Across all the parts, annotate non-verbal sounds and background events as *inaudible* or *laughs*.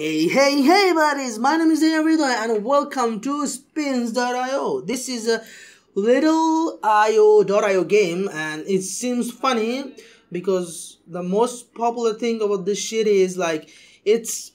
Hey, hey, hey, buddies! My name is Hridoy and welcome to Spinz.io. This is a little IO.io game and it seems funny because the most popular thing about this shit is like it's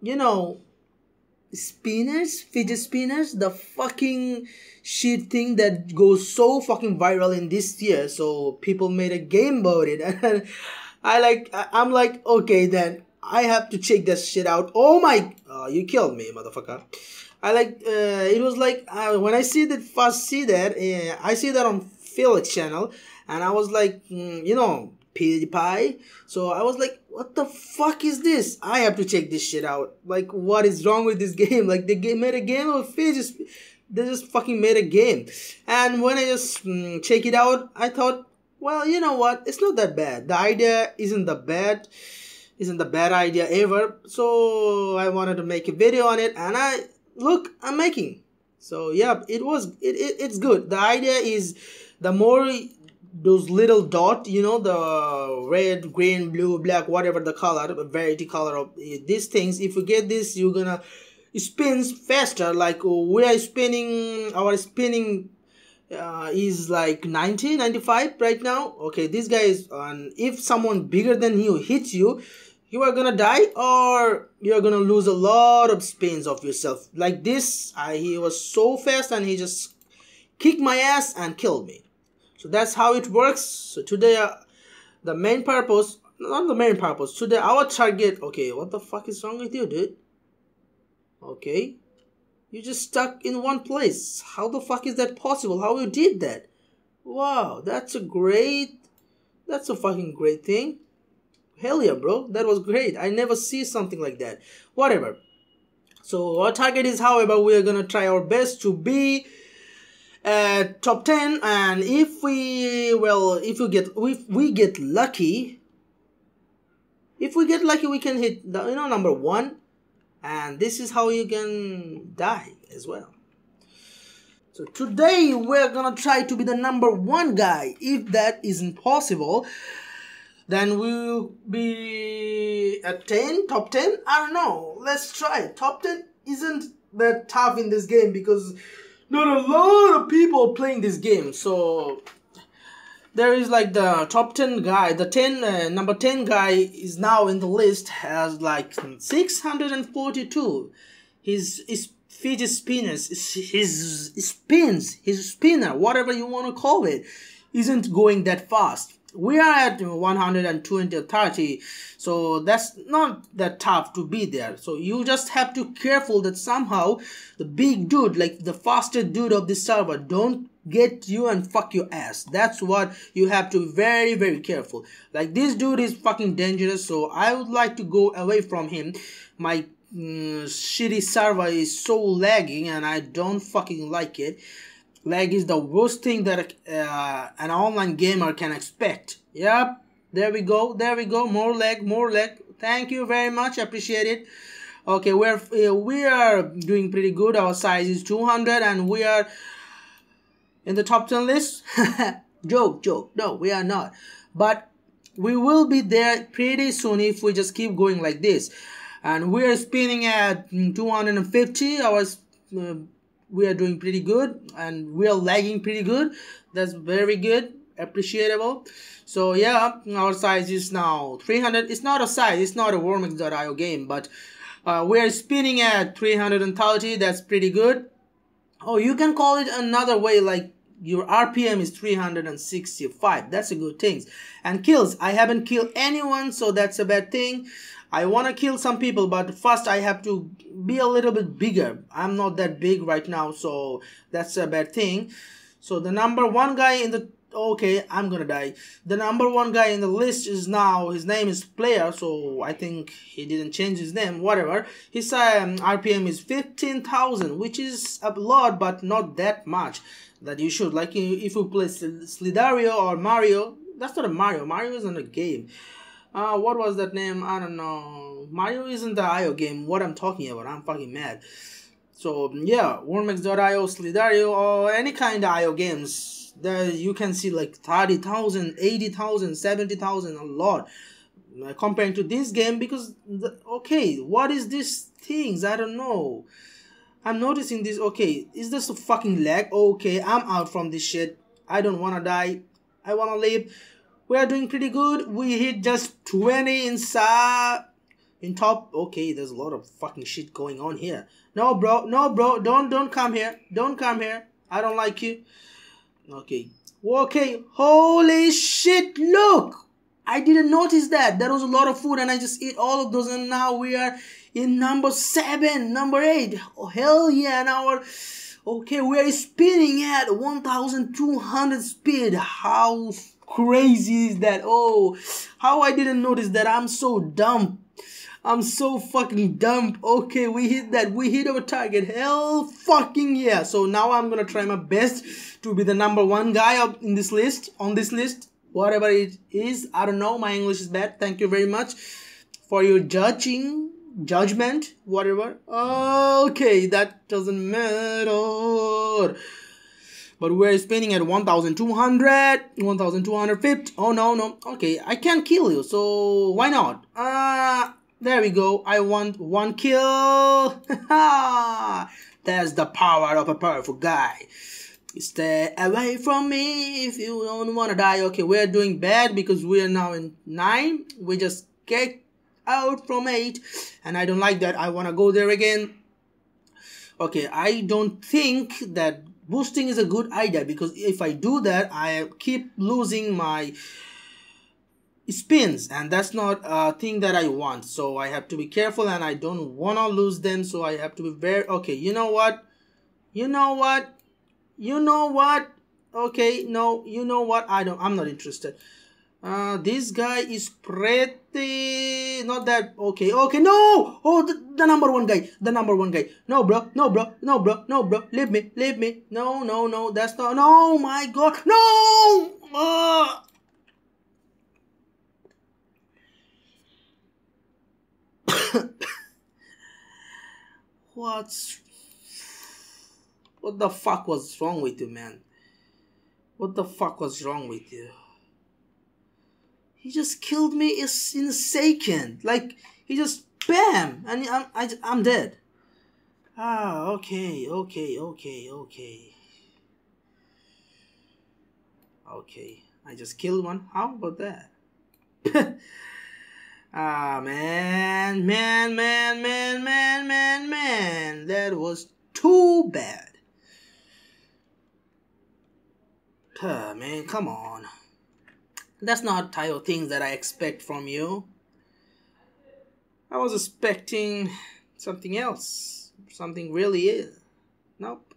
you know spinners, fidget spinners, the fucking shit thing that goes so fucking viral in this year. So people made a game about it *laughs* and I like I'm like okay then I have to check this shit out. Oh my, uh, you killed me, motherfucker. I like, uh, it was like, uh, when I see that, first see that, uh, I see that on Felix channel, and I was like, mm, you know, PewDiePie. So I was like, what the fuck is this? I have to check this shit out. Like, what is wrong with this *laughs* game? Like, they made a game of fidget they just fucking made a game. And when I just mm, check it out, I thought, well, you know what? It's not that bad. The idea isn't that bad isn't the bad idea ever so i wanted to make a video on it and i look i'm making. So yeah it was it, it it's good. The idea is the more those little dot you know the red green blue black whatever the color variety color of these things if you get this you're gonna spins faster like uh, we are spinning our spinning uh, is like 90 95 right now. Okay this guy is on if someone bigger than you hits you you are gonna die or you're gonna lose a lot of spins of yourself. Like this I, he was so fast and he just kicked my ass and killed me. So that's how it works. So today uh, the main purpose not the main purpose today our target okay what the fuck is wrong with you dude? Okay you just stuck in one place. How the fuck is that possible? How you did that? Wow that's a great that's a fucking great thing. Hell yeah bro. That was great. I never see something like that. Whatever. So our target is however we are gonna try our best to be at top 10 and if we well if we get if we get lucky if we get lucky we can hit the you know number one and this is how you can die as well. So today we're gonna try to be the number one guy. If that isn't possible then we'll be at 10 top 10 i don't know. Let's try top 10 isn't that tough in this game because not a lot of people playing this game. So there is like the top 10 guy the 10 uh, number 10 guy is now in the list has like 642 his his fidget spinners his spins his spinner whatever you want to call it isn't going that fast. We are at 120 30 so that's not that tough to be there. So you just have to careful that somehow the big dude like the fastest dude of the server don't get you and fuck your ass. That's what you have to be very very careful. Like this dude is fucking dangerous so i would like to go away from him. My mm, shitty server is so lagging and i don't fucking like it. Lag is the worst thing that uh, an online gamer can expect. Yep there we go. There we go. More lag. More lag. Thank you very much. Appreciate it. Okay. We're uh, we are doing pretty good. Our size is 200 and we are in the top 10 list? *laughs* Joke joke. No we are not. But we will be there pretty soon if we just keep going like this. And we are spinning at 250 our uh, we are doing pretty good and we are lagging pretty good. That's very good. Appreciable. So yeah our size is now 300 it's not a size. It's not a wormax.io game but uh, we're spinning at 330 that's pretty good oh you can call it another way like your rpm is 365 that's a good thing and kills i haven't killed anyone so that's a bad thing I want to kill some people, but first I have to be a little bit bigger. I'm not that big right now, so that's a bad thing. So the number one guy in the okay, I'm gonna die. The number one guy in the list is now his name is Player, so I think he didn't change his name. Whatever. His um, RPM is fifteen thousand, which is a lot, but not that much that you should. Like if you play Slither.io or Mario, that's not a Mario. Mario isn't a game uh, what was that name? I don't know. Mario isn't the IO game. What I'm talking about. I'm fucking mad. So yeah, Wormax.io, Slither.io, or any kind of IO games. There you can see like 30,000, 80,000, 70,000, a lot. uh, comparing to this game because the, okay what is these things? I don't know. I'm noticing this okay is this a fucking lag? Okay i'm out from this shit. I don't want to die. I want to live. We are doing pretty good. We hit just 20 inside in top. Okay there's a lot of fucking shit going on here. No bro no bro don't don't come here. Don't come here. I don't like you okay okay holy shit look I didn't notice that. There was a lot of food and I just ate all of those and now we are in number 7, number 8. Oh hell yeah, now we're... Okay, we are spinning at 1200 speed. How crazy is that? Oh, how I didn't notice that. I'm so dumb. I'm so fucking dumb. Okay, we hit that. We hit our target. Hell fucking yeah. So now I'm gonna try my best to be the number one guy up in this list, on this list whatever it is i don't know my english is bad thank you very much for your judging judgment whatever okay that doesn't matter but we're spinning at 1200 1250 oh no no okay i can't kill you so why not uh there we go i want one kill *laughs* that's the power of a powerful guy Stay away from me if you don't want to die. Okay, we're doing bad because we are now in 9. We just get out from 8. And I don't like that. I want to go there again. Okay, I don't think that boosting is a good idea because if I do that, I keep losing my spins and that's not a thing that I want. So I have to be careful and I don't want to lose them. So I have to be very... Okay, you know what? You know what? you know what okay no you know what i don't i'm not interested uh this guy is pretty not that okay okay no oh the, the number one guy the number one guy no bro no bro no bro no bro leave me leave me no no no that's not no my god no uh. *laughs* what's what the fuck was wrong with you, man? What the fuck was wrong with you? He just killed me in a second. Like, he just BAM! And I'm, I, I'm dead. Ah, okay, okay, okay, okay. Okay, I just killed one. How about that? *laughs* ah, man, man, man, man, man, man, man. That was too bad. Huh, man, come on. That's not type of things that I expect from you. I was expecting something else. Something really is. Nope.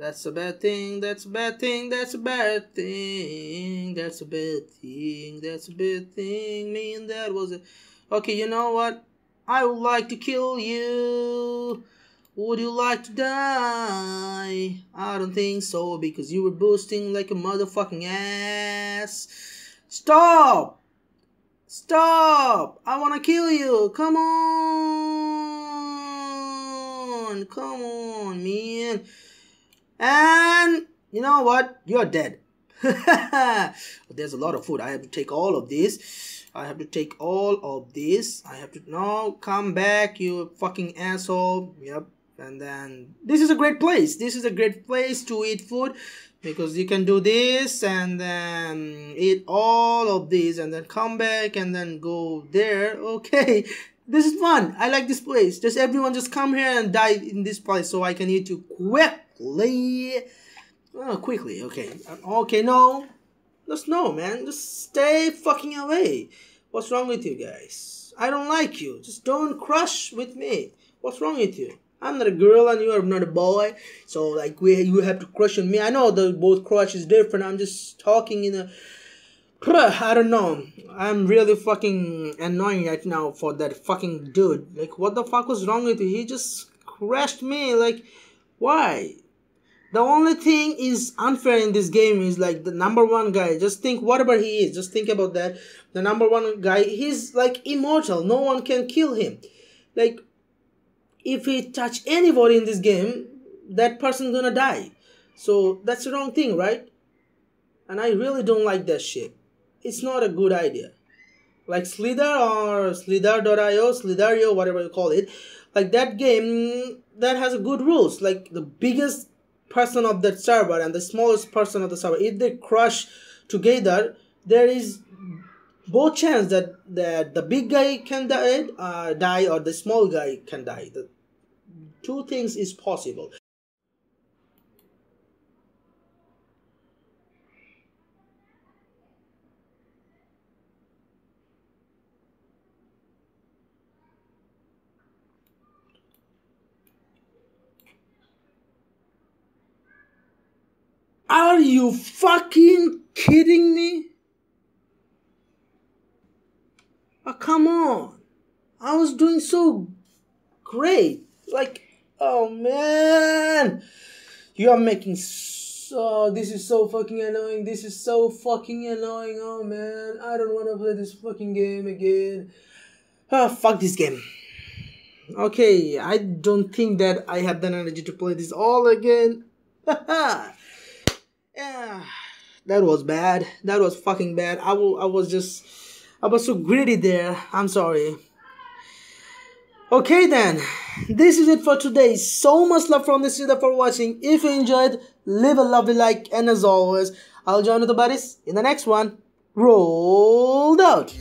That's a bad thing, that's a bad thing, that's a bad thing, that's a bad thing, that's a bad thing, man, that was it. Okay, you know what? I would like to kill you. Would you like to die? I don't think so because you were boosting like a motherfucking ass. Stop! Stop! I wanna kill you! Come on! Come on, man. And you know what? You're dead. *laughs* There's a lot of food. I have to take all of this. I have to take all of this. I have to no come back, you fucking asshole. Yep, and then this is a great place this is a great place to eat food because you can do this and then eat all of these and then come back and then go there *laughs* okay this is fun. I like this place. Just everyone just come here and die in this place so i can eat you quickly. Oh quickly. Okay. Okay no. Just no man. Just stay fucking away. What's wrong with you guys? I don't like you. Just don't crush with me. What's wrong with you? I'm not a girl and you are not a boy. So like we you have to crush on me. I know the both crush is different. I'm just talking in a I don't know. I'm really fucking annoying right now for that fucking dude. Like what the fuck was wrong with you? He just crashed me. Like why? The only thing is unfair in this game is like the number one guy. Just think whatever he is. Just think about that. The number one guy, he's like immortal. No one can kill him. Like if he touch anybody in this game, that person gonna die. So that's the wrong thing, right? And I really don't like that shit. It's not a good idea. like Slither or Slither.io, Slither.io, whatever you call it. Like that game that has a good rules. Like the biggest person of that server and the smallest person of the server, if they crush together, there is both chance that, that the big guy can die, uh, die or the small guy can die. The two things is possible. Are you fucking kidding me? Oh, come on. I was doing so great. Like, oh man. You are making so. This is so fucking annoying. This is so fucking annoying. Oh man. I don't want to play this fucking game again. Ah, fuck this game. Okay, I don't think that I have the energy to play this all again. *laughs* Haha that was bad. That was fucking bad. I, was just, I was so greedy there. I'm sorry. Okay then, this is it for today. So much love from this video for watching. If you enjoyed, leave a lovely like and as always, I'll join the buddies in the next one. Rolled out.